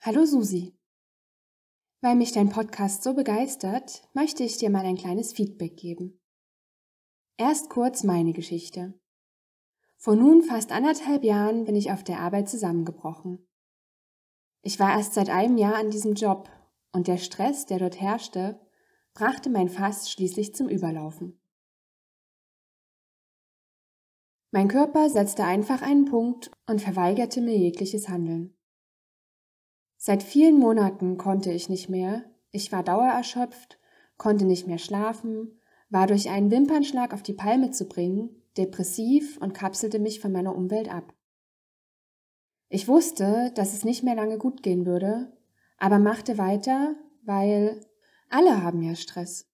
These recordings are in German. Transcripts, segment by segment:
Hallo Susi. Weil mich dein Podcast so begeistert, möchte ich dir mal ein kleines Feedback geben. Erst kurz meine Geschichte. Vor nun fast anderthalb Jahren bin ich auf der Arbeit zusammengebrochen. Ich war erst seit einem Jahr an diesem Job und der Stress, der dort herrschte, brachte mein Fass schließlich zum Überlaufen. Mein Körper setzte einfach einen Punkt und verweigerte mir jegliches Handeln. Seit vielen Monaten konnte ich nicht mehr, ich war dauererschöpft, konnte nicht mehr schlafen, war durch einen Wimpernschlag auf die Palme zu bringen, depressiv und kapselte mich von meiner Umwelt ab. Ich wusste, dass es nicht mehr lange gut gehen würde, aber machte weiter, weil alle haben ja Stress.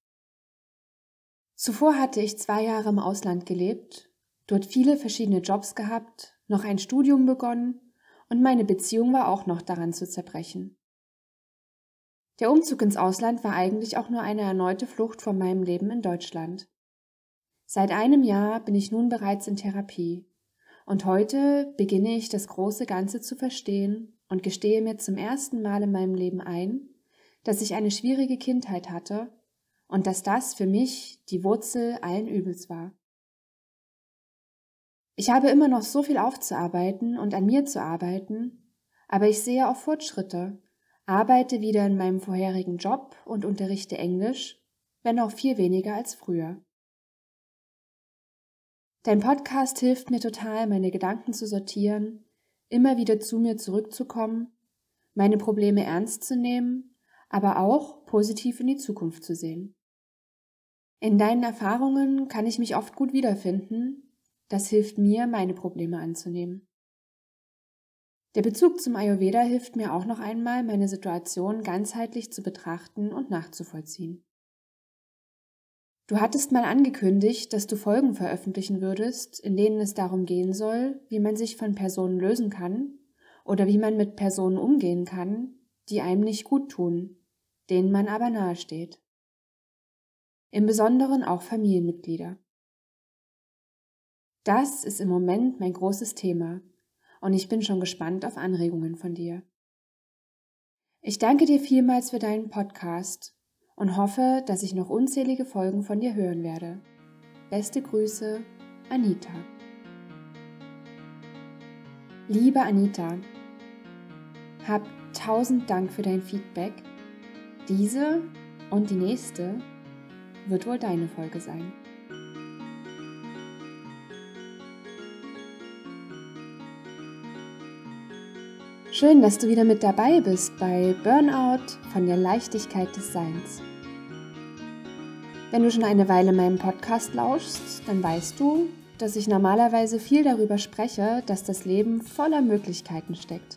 Zuvor hatte ich zwei Jahre im Ausland gelebt, dort viele verschiedene Jobs gehabt, noch ein Studium begonnen und meine Beziehung war auch noch daran zu zerbrechen. Der Umzug ins Ausland war eigentlich auch nur eine erneute Flucht von meinem Leben in Deutschland. Seit einem Jahr bin ich nun bereits in Therapie und heute beginne ich das große Ganze zu verstehen und gestehe mir zum ersten Mal in meinem Leben ein, dass ich eine schwierige Kindheit hatte und dass das für mich die Wurzel allen Übels war. Ich habe immer noch so viel aufzuarbeiten und an mir zu arbeiten, aber ich sehe auch Fortschritte, arbeite wieder in meinem vorherigen Job und unterrichte Englisch, wenn auch viel weniger als früher. Dein Podcast hilft mir total, meine Gedanken zu sortieren, immer wieder zu mir zurückzukommen, meine Probleme ernst zu nehmen, aber auch positiv in die Zukunft zu sehen. In deinen Erfahrungen kann ich mich oft gut wiederfinden das hilft mir, meine Probleme anzunehmen. Der Bezug zum Ayurveda hilft mir auch noch einmal, meine Situation ganzheitlich zu betrachten und nachzuvollziehen. Du hattest mal angekündigt, dass du Folgen veröffentlichen würdest, in denen es darum gehen soll, wie man sich von Personen lösen kann oder wie man mit Personen umgehen kann, die einem nicht gut tun, denen man aber nahesteht. Im Besonderen auch Familienmitglieder. Das ist im Moment mein großes Thema und ich bin schon gespannt auf Anregungen von dir. Ich danke dir vielmals für deinen Podcast und hoffe, dass ich noch unzählige Folgen von dir hören werde. Beste Grüße, Anita. Liebe Anita, hab tausend Dank für dein Feedback. Diese und die nächste wird wohl deine Folge sein. Schön, dass du wieder mit dabei bist bei Burnout von der Leichtigkeit des Seins. Wenn du schon eine Weile meinem Podcast lauschst, dann weißt du, dass ich normalerweise viel darüber spreche, dass das Leben voller Möglichkeiten steckt.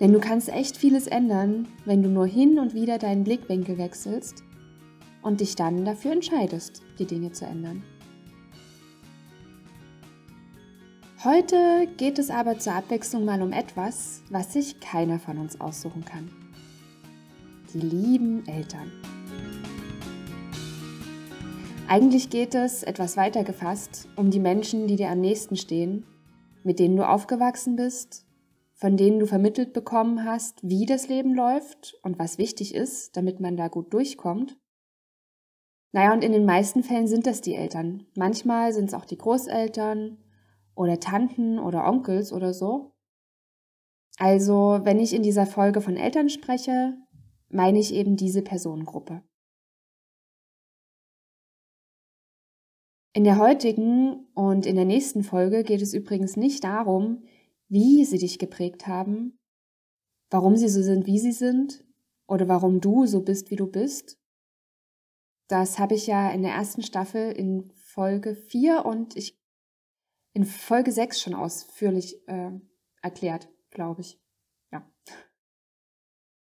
Denn du kannst echt vieles ändern, wenn du nur hin und wieder deinen Blickwinkel wechselst und dich dann dafür entscheidest, die Dinge zu ändern. Heute geht es aber zur Abwechslung mal um etwas, was sich keiner von uns aussuchen kann. Die lieben Eltern. Eigentlich geht es, etwas weiter gefasst, um die Menschen, die dir am nächsten stehen, mit denen du aufgewachsen bist, von denen du vermittelt bekommen hast, wie das Leben läuft und was wichtig ist, damit man da gut durchkommt. Naja, und in den meisten Fällen sind das die Eltern. Manchmal sind es auch die Großeltern, oder Tanten oder Onkels oder so. Also, wenn ich in dieser Folge von Eltern spreche, meine ich eben diese Personengruppe. In der heutigen und in der nächsten Folge geht es übrigens nicht darum, wie sie dich geprägt haben, warum sie so sind, wie sie sind oder warum du so bist, wie du bist. Das habe ich ja in der ersten Staffel in Folge 4 und ich in Folge 6 schon ausführlich äh, erklärt, glaube ich. Ja.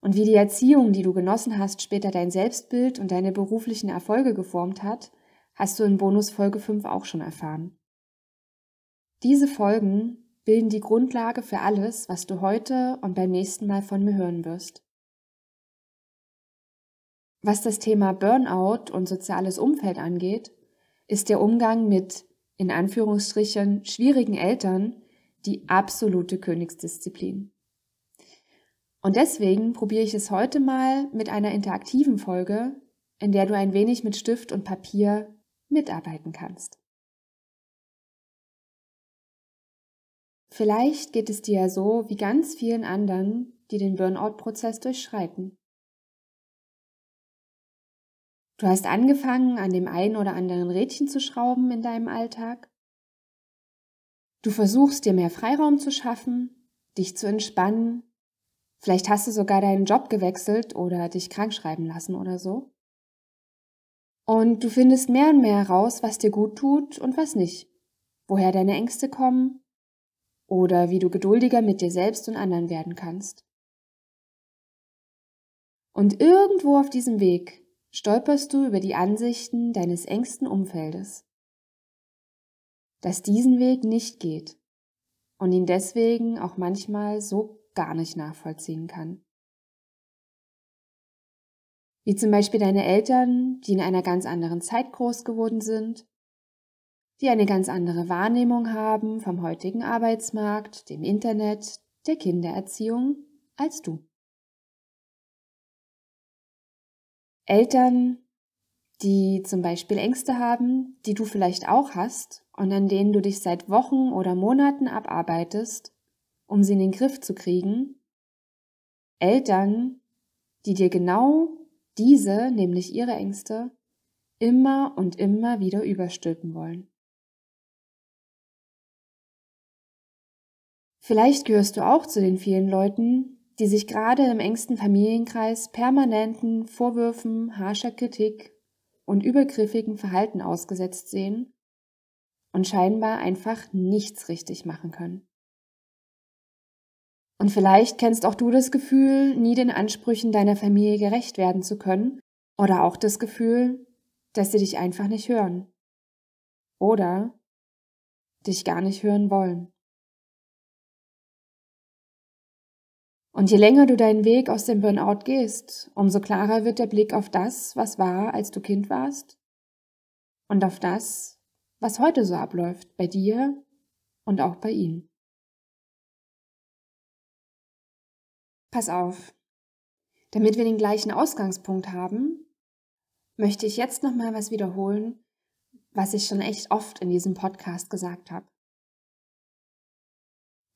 Und wie die Erziehung, die du genossen hast, später dein Selbstbild und deine beruflichen Erfolge geformt hat, hast du in Bonus Folge 5 auch schon erfahren. Diese Folgen bilden die Grundlage für alles, was du heute und beim nächsten Mal von mir hören wirst. Was das Thema Burnout und soziales Umfeld angeht, ist der Umgang mit in Anführungsstrichen schwierigen Eltern die absolute Königsdisziplin. Und deswegen probiere ich es heute mal mit einer interaktiven Folge, in der du ein wenig mit Stift und Papier mitarbeiten kannst. Vielleicht geht es dir so wie ganz vielen anderen, die den Burnout-Prozess durchschreiten. Du hast angefangen, an dem einen oder anderen Rädchen zu schrauben in deinem Alltag. Du versuchst dir mehr Freiraum zu schaffen, dich zu entspannen. Vielleicht hast du sogar deinen Job gewechselt oder dich krankschreiben lassen oder so. Und du findest mehr und mehr heraus, was dir gut tut und was nicht, woher deine Ängste kommen oder wie du geduldiger mit dir selbst und anderen werden kannst. Und irgendwo auf diesem Weg stolperst du über die Ansichten deines engsten Umfeldes, dass diesen Weg nicht geht und ihn deswegen auch manchmal so gar nicht nachvollziehen kann. Wie zum Beispiel deine Eltern, die in einer ganz anderen Zeit groß geworden sind, die eine ganz andere Wahrnehmung haben vom heutigen Arbeitsmarkt, dem Internet, der Kindererziehung als du. Eltern, die zum Beispiel Ängste haben, die du vielleicht auch hast und an denen du dich seit Wochen oder Monaten abarbeitest, um sie in den Griff zu kriegen. Eltern, die dir genau diese, nämlich ihre Ängste, immer und immer wieder überstülpen wollen. Vielleicht gehörst du auch zu den vielen Leuten, die sich gerade im engsten Familienkreis permanenten Vorwürfen, harscher Kritik und übergriffigen Verhalten ausgesetzt sehen und scheinbar einfach nichts richtig machen können. Und vielleicht kennst auch du das Gefühl, nie den Ansprüchen deiner Familie gerecht werden zu können oder auch das Gefühl, dass sie dich einfach nicht hören oder dich gar nicht hören wollen. Und je länger du deinen Weg aus dem Burnout gehst, umso klarer wird der Blick auf das, was war, als du Kind warst und auf das, was heute so abläuft, bei dir und auch bei ihm. Pass auf, damit wir den gleichen Ausgangspunkt haben, möchte ich jetzt nochmal was wiederholen, was ich schon echt oft in diesem Podcast gesagt habe.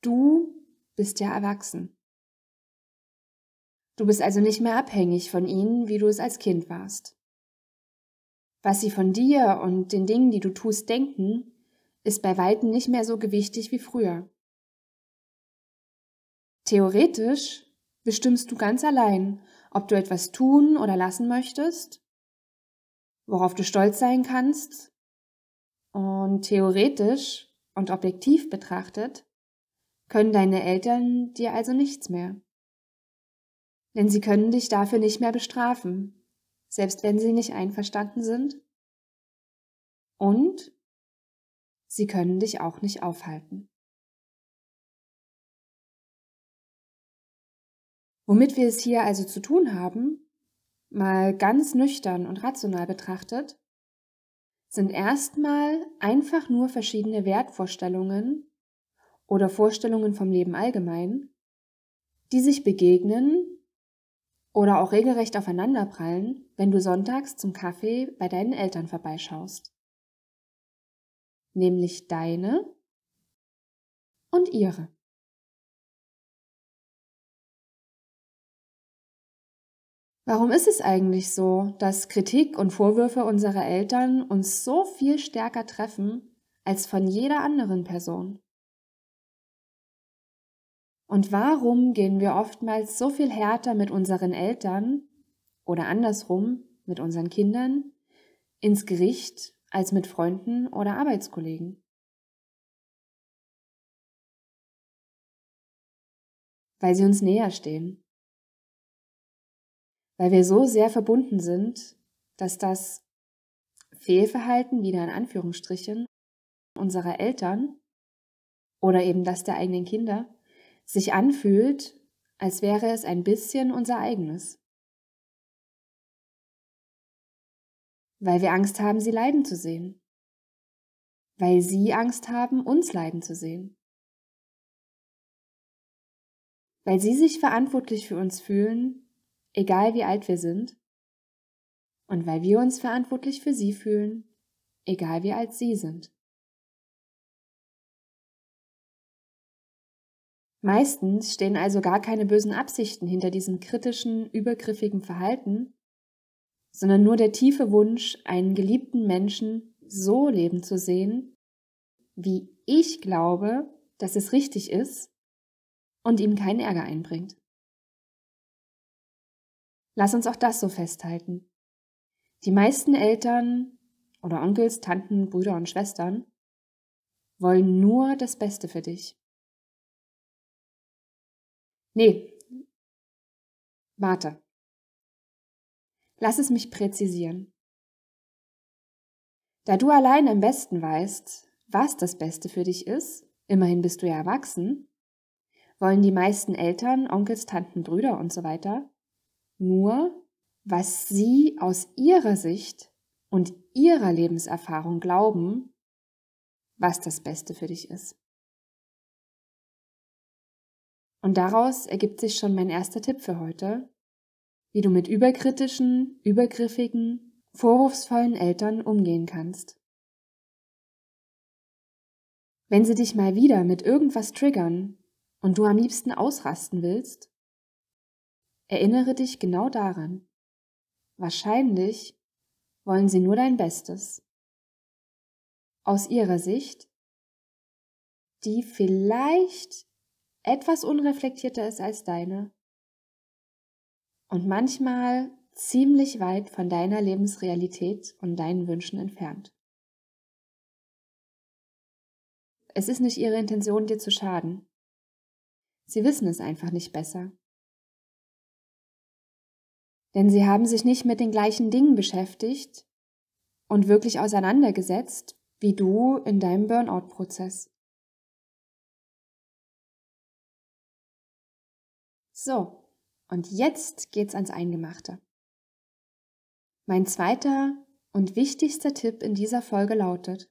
Du bist ja erwachsen. Du bist also nicht mehr abhängig von ihnen, wie du es als Kind warst. Was sie von dir und den Dingen, die du tust, denken, ist bei weitem nicht mehr so gewichtig wie früher. Theoretisch bestimmst du ganz allein, ob du etwas tun oder lassen möchtest, worauf du stolz sein kannst. Und theoretisch und objektiv betrachtet können deine Eltern dir also nichts mehr denn sie können dich dafür nicht mehr bestrafen, selbst wenn sie nicht einverstanden sind. Und sie können dich auch nicht aufhalten. Womit wir es hier also zu tun haben, mal ganz nüchtern und rational betrachtet, sind erstmal einfach nur verschiedene Wertvorstellungen oder Vorstellungen vom Leben allgemein, die sich begegnen oder auch regelrecht aufeinanderprallen, wenn du sonntags zum Kaffee bei deinen Eltern vorbeischaust. Nämlich deine und ihre. Warum ist es eigentlich so, dass Kritik und Vorwürfe unserer Eltern uns so viel stärker treffen als von jeder anderen Person? Und warum gehen wir oftmals so viel härter mit unseren Eltern oder andersrum mit unseren Kindern ins Gericht als mit Freunden oder Arbeitskollegen? Weil sie uns näher stehen. Weil wir so sehr verbunden sind, dass das Fehlverhalten, wieder in Anführungsstrichen, unserer Eltern oder eben das der eigenen Kinder sich anfühlt, als wäre es ein bisschen unser eigenes. Weil wir Angst haben, sie leiden zu sehen. Weil sie Angst haben, uns leiden zu sehen. weil sie sich verantwortlich für uns fühlen, egal wie alt wir sind, und weil wir uns verantwortlich für sie fühlen, egal wie alt sie sind. Meistens stehen also gar keine bösen Absichten hinter diesem kritischen, übergriffigen Verhalten, sondern nur der tiefe Wunsch, einen geliebten Menschen so leben zu sehen, wie ich glaube, dass es richtig ist und ihm keinen Ärger einbringt. Lass uns auch das so festhalten. Die meisten Eltern oder Onkels, Tanten, Brüder und Schwestern wollen nur das Beste für dich. Nee. Warte. Lass es mich präzisieren. Da du allein am besten weißt, was das Beste für dich ist, immerhin bist du ja erwachsen, wollen die meisten Eltern, Onkels, Tanten, Brüder und so weiter nur, was sie aus ihrer Sicht und ihrer Lebenserfahrung glauben, was das Beste für dich ist. Und daraus ergibt sich schon mein erster Tipp für heute, wie du mit überkritischen, übergriffigen, vorwurfsvollen Eltern umgehen kannst. Wenn sie dich mal wieder mit irgendwas triggern und du am liebsten ausrasten willst, erinnere dich genau daran. Wahrscheinlich wollen sie nur dein Bestes. Aus ihrer Sicht, die vielleicht etwas unreflektierter ist als deine und manchmal ziemlich weit von deiner Lebensrealität und deinen Wünschen entfernt. Es ist nicht ihre Intention, dir zu schaden. Sie wissen es einfach nicht besser. Denn sie haben sich nicht mit den gleichen Dingen beschäftigt und wirklich auseinandergesetzt wie du in deinem Burnout-Prozess. So, und jetzt geht's ans Eingemachte. Mein zweiter und wichtigster Tipp in dieser Folge lautet,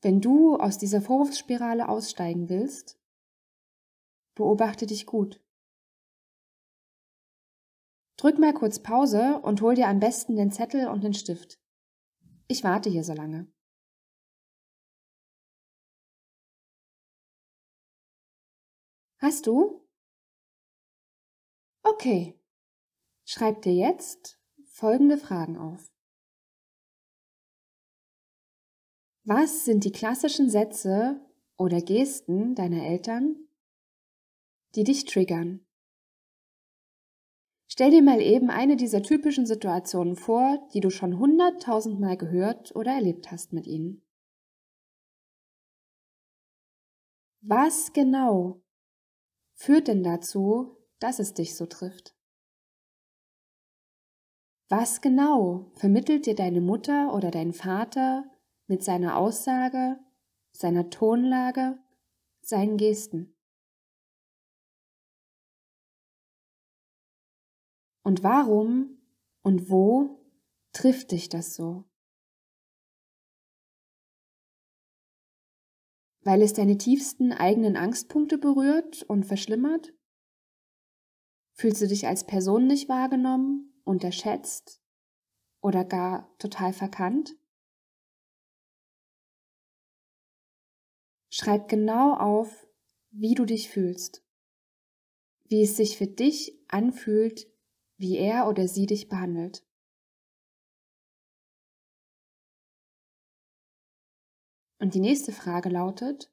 wenn du aus dieser Vorwurfsspirale aussteigen willst, beobachte dich gut. Drück mal kurz Pause und hol dir am besten den Zettel und den Stift. Ich warte hier so lange. Hast du? Okay. Schreib dir jetzt folgende Fragen auf. Was sind die klassischen Sätze oder Gesten deiner Eltern, die dich triggern? Stell dir mal eben eine dieser typischen Situationen vor, die du schon hunderttausendmal gehört oder erlebt hast mit ihnen. Was genau führt denn dazu, dass es dich so trifft. Was genau vermittelt dir deine Mutter oder dein Vater mit seiner Aussage, seiner Tonlage, seinen Gesten? Und warum und wo trifft dich das so? Weil es deine tiefsten eigenen Angstpunkte berührt und verschlimmert? Fühlst du dich als Person nicht wahrgenommen, unterschätzt oder gar total verkannt? Schreib genau auf, wie du dich fühlst, wie es sich für dich anfühlt, wie er oder sie dich behandelt. Und die nächste Frage lautet,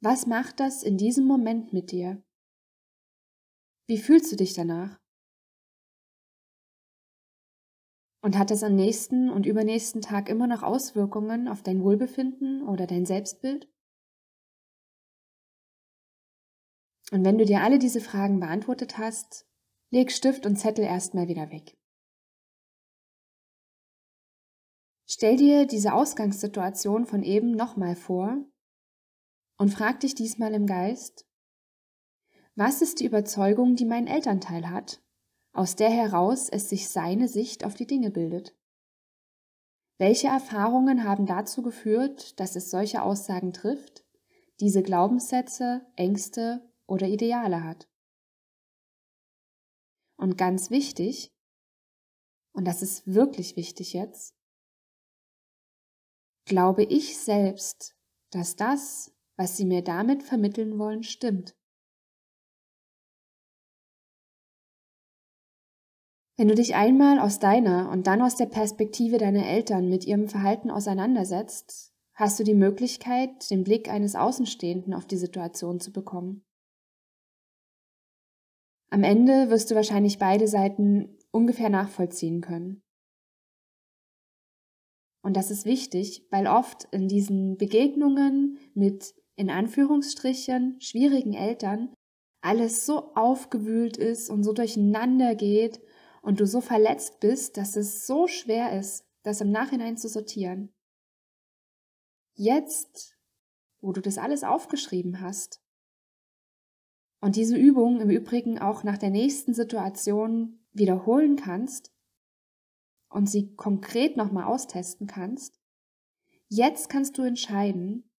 was macht das in diesem Moment mit dir? Wie fühlst du dich danach? Und hat das am nächsten und übernächsten Tag immer noch Auswirkungen auf dein Wohlbefinden oder dein Selbstbild? Und wenn du dir alle diese Fragen beantwortet hast, leg Stift und Zettel erstmal wieder weg. Stell dir diese Ausgangssituation von eben nochmal vor und frag dich diesmal im Geist, was ist die Überzeugung, die mein Elternteil hat, aus der heraus es sich seine Sicht auf die Dinge bildet? Welche Erfahrungen haben dazu geführt, dass es solche Aussagen trifft, diese Glaubenssätze, Ängste oder Ideale hat. Und ganz wichtig, und das ist wirklich wichtig jetzt, glaube ich selbst, dass das, was sie mir damit vermitteln wollen, stimmt. Wenn du dich einmal aus deiner und dann aus der Perspektive deiner Eltern mit ihrem Verhalten auseinandersetzt, hast du die Möglichkeit, den Blick eines Außenstehenden auf die Situation zu bekommen. Am Ende wirst du wahrscheinlich beide Seiten ungefähr nachvollziehen können. Und das ist wichtig, weil oft in diesen Begegnungen mit in Anführungsstrichen schwierigen Eltern alles so aufgewühlt ist und so durcheinander geht und du so verletzt bist, dass es so schwer ist, das im Nachhinein zu sortieren. Jetzt, wo du das alles aufgeschrieben hast und diese Übung im Übrigen auch nach der nächsten Situation wiederholen kannst und sie konkret nochmal austesten kannst, jetzt kannst du entscheiden,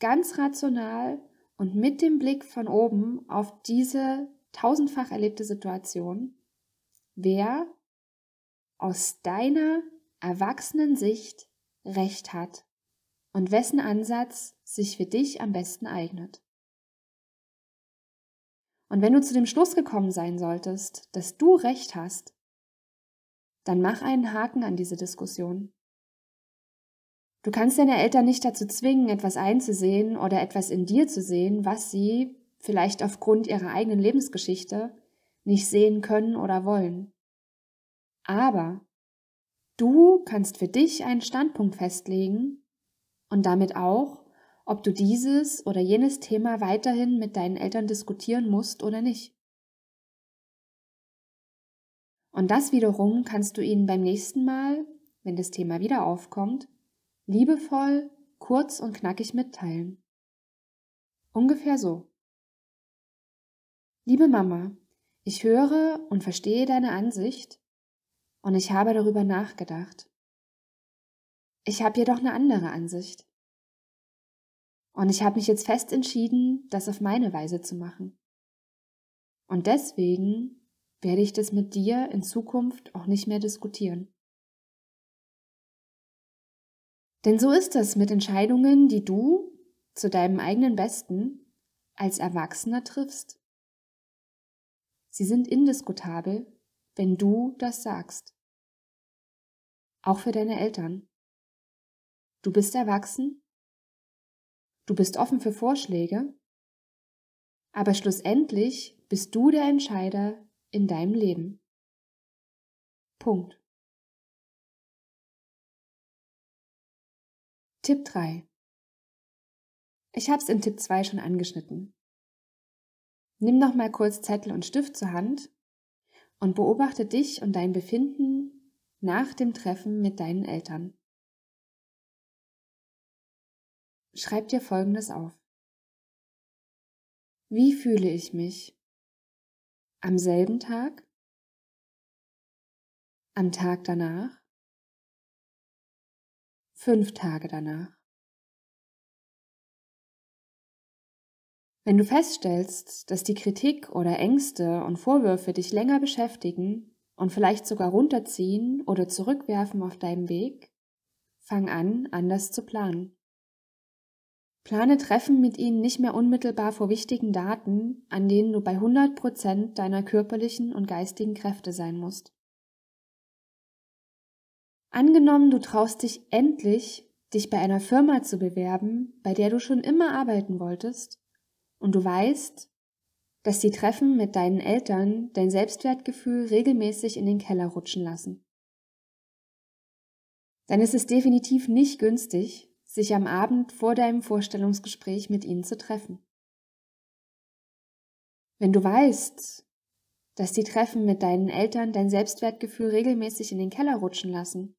ganz rational und mit dem Blick von oben auf diese tausendfach erlebte Situation, wer aus deiner erwachsenen Sicht Recht hat und wessen Ansatz sich für dich am besten eignet. Und wenn du zu dem Schluss gekommen sein solltest, dass du Recht hast, dann mach einen Haken an diese Diskussion. Du kannst deine Eltern nicht dazu zwingen, etwas einzusehen oder etwas in dir zu sehen, was sie, vielleicht aufgrund ihrer eigenen Lebensgeschichte, nicht sehen können oder wollen. Aber du kannst für dich einen Standpunkt festlegen und damit auch, ob du dieses oder jenes Thema weiterhin mit deinen Eltern diskutieren musst oder nicht. Und das wiederum kannst du ihnen beim nächsten Mal, wenn das Thema wieder aufkommt, liebevoll, kurz und knackig mitteilen. Ungefähr so. Liebe Mama, ich höre und verstehe deine Ansicht und ich habe darüber nachgedacht. Ich habe jedoch eine andere Ansicht. Und ich habe mich jetzt fest entschieden, das auf meine Weise zu machen. Und deswegen werde ich das mit dir in Zukunft auch nicht mehr diskutieren. Denn so ist es mit Entscheidungen, die du zu deinem eigenen Besten als Erwachsener triffst. Sie sind indiskutabel, wenn du das sagst. Auch für deine Eltern. Du bist erwachsen, du bist offen für Vorschläge, aber schlussendlich bist du der Entscheider in deinem Leben. Punkt. Tipp 3. Ich habe es in Tipp 2 schon angeschnitten. Nimm noch mal kurz Zettel und Stift zur Hand und beobachte dich und dein Befinden nach dem Treffen mit deinen Eltern. Schreib dir Folgendes auf. Wie fühle ich mich? Am selben Tag? Am Tag danach? Fünf Tage danach? Wenn du feststellst, dass die Kritik oder Ängste und Vorwürfe dich länger beschäftigen und vielleicht sogar runterziehen oder zurückwerfen auf deinem Weg, fang an, anders zu planen. Plane Treffen mit ihnen nicht mehr unmittelbar vor wichtigen Daten, an denen du bei 100 Prozent deiner körperlichen und geistigen Kräfte sein musst. Angenommen, du traust dich endlich, dich bei einer Firma zu bewerben, bei der du schon immer arbeiten wolltest, und du weißt, dass die Treffen mit deinen Eltern dein Selbstwertgefühl regelmäßig in den Keller rutschen lassen. Dann ist es definitiv nicht günstig, sich am Abend vor deinem Vorstellungsgespräch mit ihnen zu treffen. Wenn du weißt, dass die Treffen mit deinen Eltern dein Selbstwertgefühl regelmäßig in den Keller rutschen lassen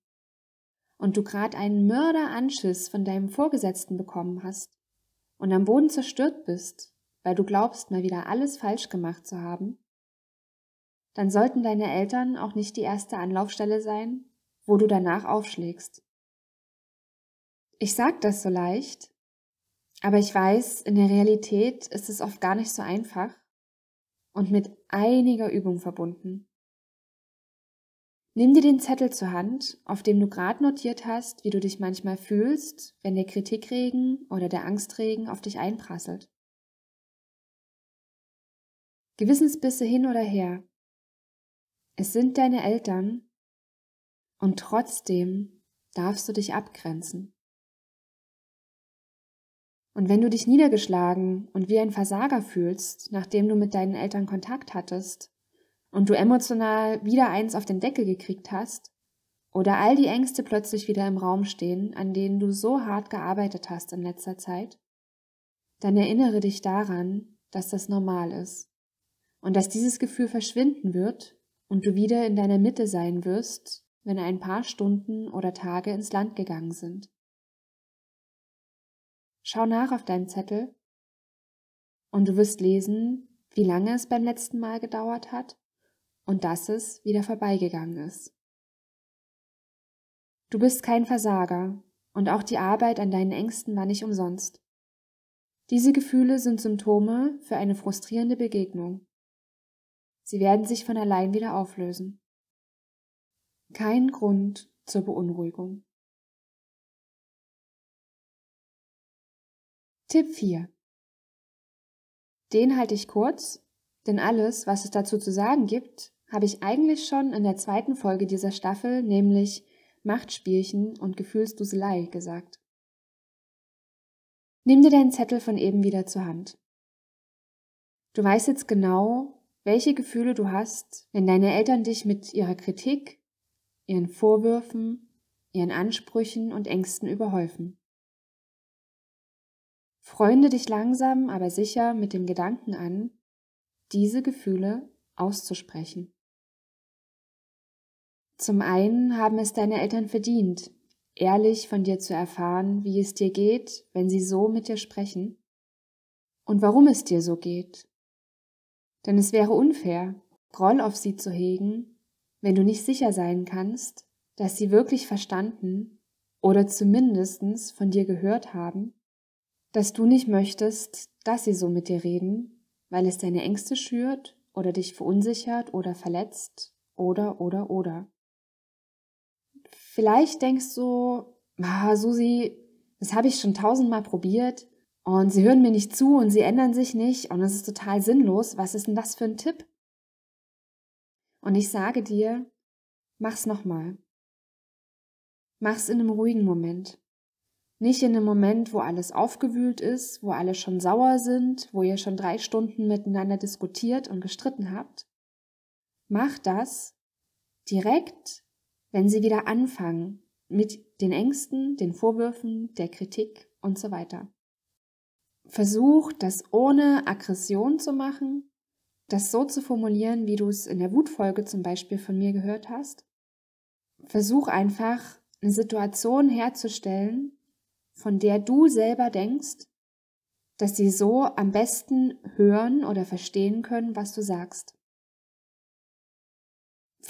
und du gerade einen Mörderanschiss von deinem Vorgesetzten bekommen hast und am Boden zerstört bist, weil du glaubst, mal wieder alles falsch gemacht zu haben, dann sollten deine Eltern auch nicht die erste Anlaufstelle sein, wo du danach aufschlägst. Ich sag das so leicht, Aber ich weiß, in der Realität ist es oft gar nicht so einfach und mit einiger Übung verbunden. Nimm dir den Zettel zur Hand, auf dem du gerade notiert hast, wie du dich manchmal fühlst, wenn der Kritikregen oder der Angstregen auf dich einprasselt. Gewissensbisse hin oder her. Es sind deine Eltern und trotzdem darfst du dich abgrenzen. Und wenn du dich niedergeschlagen und wie ein Versager fühlst, nachdem du mit deinen Eltern Kontakt hattest und du emotional wieder eins auf den Deckel gekriegt hast, oder all die Ängste plötzlich wieder im Raum stehen, an denen du so hart gearbeitet hast in letzter Zeit, dann erinnere dich daran, dass das normal ist und dass dieses Gefühl verschwinden wird und du wieder in deiner Mitte sein wirst, wenn ein paar Stunden oder Tage ins Land gegangen sind. Schau nach auf deinem Zettel und du wirst lesen, wie lange es beim letzten Mal gedauert hat und dass es wieder vorbeigegangen ist. Du bist kein Versager und auch die Arbeit an deinen Ängsten war nicht umsonst. Diese Gefühle sind Symptome für eine frustrierende Begegnung. Sie werden sich von allein wieder auflösen. Kein Grund zur Beunruhigung. Tipp 4. Den halte ich kurz, denn alles, was es dazu zu sagen gibt, habe ich eigentlich schon in der zweiten Folge dieser Staffel, nämlich Machtspielchen und Gefühlsduselei, gesagt. Nimm dir deinen Zettel von eben wieder zur Hand. Du weißt jetzt genau, welche Gefühle du hast, wenn deine Eltern dich mit ihrer Kritik, ihren Vorwürfen, ihren Ansprüchen und Ängsten überhäufen. Freunde dich langsam, aber sicher mit dem Gedanken an, diese Gefühle auszusprechen. Zum einen haben es deine Eltern verdient, ehrlich von dir zu erfahren, wie es dir geht, wenn sie so mit dir sprechen und warum es dir so geht. Denn es wäre unfair, Groll auf sie zu hegen, wenn du nicht sicher sein kannst, dass sie wirklich verstanden oder zumindest von dir gehört haben, dass du nicht möchtest, dass sie so mit dir reden, weil es deine Ängste schürt oder dich verunsichert oder verletzt oder oder oder. Vielleicht denkst du, ah, Susi, das habe ich schon tausendmal probiert und sie hören mir nicht zu und sie ändern sich nicht und es ist total sinnlos. Was ist denn das für ein Tipp? Und ich sage dir, mach's nochmal. Mach's in einem ruhigen Moment. Nicht in einem Moment, wo alles aufgewühlt ist, wo alle schon sauer sind, wo ihr schon drei Stunden miteinander diskutiert und gestritten habt. Mach das direkt, wenn sie wieder anfangen mit den Ängsten, den Vorwürfen, der Kritik und so weiter. Versuch, das ohne Aggression zu machen, das so zu formulieren, wie du es in der Wutfolge zum Beispiel von mir gehört hast. Versuch einfach, eine Situation herzustellen, von der du selber denkst, dass sie so am besten hören oder verstehen können, was du sagst.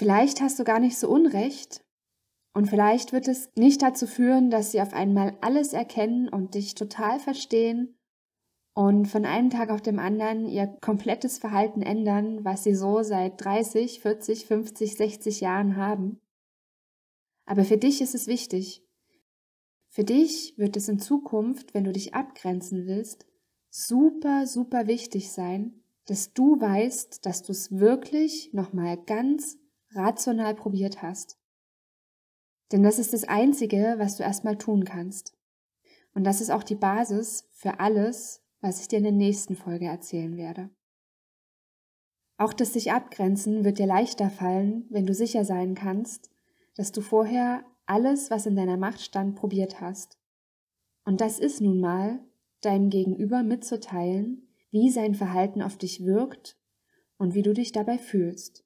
Vielleicht hast du gar nicht so unrecht und vielleicht wird es nicht dazu führen, dass sie auf einmal alles erkennen und dich total verstehen und von einem Tag auf dem anderen ihr komplettes Verhalten ändern, was sie so seit 30, 40, 50, 60 Jahren haben. Aber für dich ist es wichtig, für dich wird es in Zukunft, wenn du dich abgrenzen willst, super, super wichtig sein, dass du weißt, dass du es wirklich nochmal ganz rational probiert hast. Denn das ist das Einzige, was du erstmal tun kannst. Und das ist auch die Basis für alles, was ich dir in der nächsten Folge erzählen werde. Auch das sich abgrenzen wird dir leichter fallen, wenn du sicher sein kannst, dass du vorher alles, was in deiner Macht stand, probiert hast. Und das ist nun mal, deinem Gegenüber mitzuteilen, wie sein Verhalten auf dich wirkt und wie du dich dabei fühlst.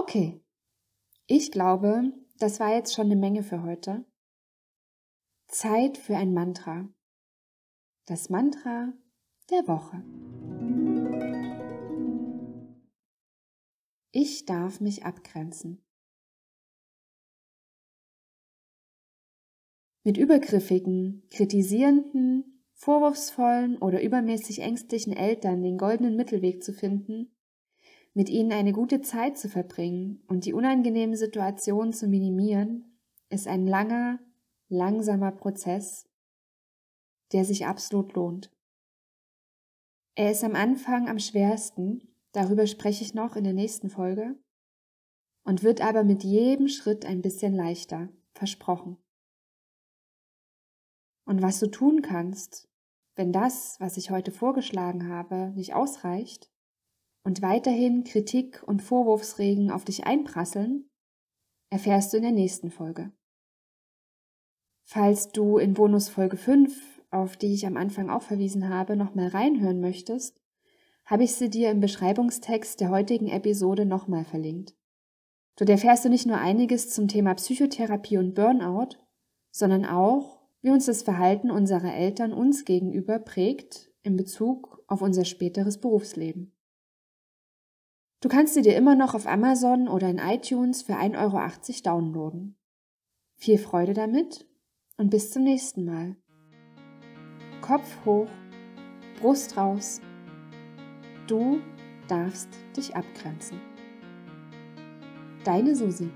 Okay, ich glaube, das war jetzt schon eine Menge für heute. Zeit für ein Mantra. Das Mantra der Woche. Ich darf mich abgrenzen. Mit übergriffigen, kritisierenden, vorwurfsvollen oder übermäßig ängstlichen Eltern den goldenen Mittelweg zu finden, mit ihnen eine gute Zeit zu verbringen und die unangenehmen Situationen zu minimieren, ist ein langer, langsamer Prozess, der sich absolut lohnt. Er ist am Anfang am schwersten, darüber spreche ich noch in der nächsten Folge, und wird aber mit jedem Schritt ein bisschen leichter, versprochen. Und was du tun kannst, wenn das, was ich heute vorgeschlagen habe, nicht ausreicht und weiterhin Kritik und Vorwurfsregen auf dich einprasseln, erfährst du in der nächsten Folge. Falls du in Bonusfolge 5, auf die ich am Anfang auch verwiesen habe, nochmal reinhören möchtest, habe ich sie dir im Beschreibungstext der heutigen Episode nochmal verlinkt. Dort erfährst du nicht nur einiges zum Thema Psychotherapie und Burnout, sondern auch, wie uns das Verhalten unserer Eltern uns gegenüber prägt in Bezug auf unser späteres Berufsleben. Du kannst sie dir immer noch auf Amazon oder in iTunes für 1,80 Euro downloaden. Viel Freude damit und bis zum nächsten Mal. Kopf hoch, Brust raus. Du darfst dich abgrenzen. Deine Susi.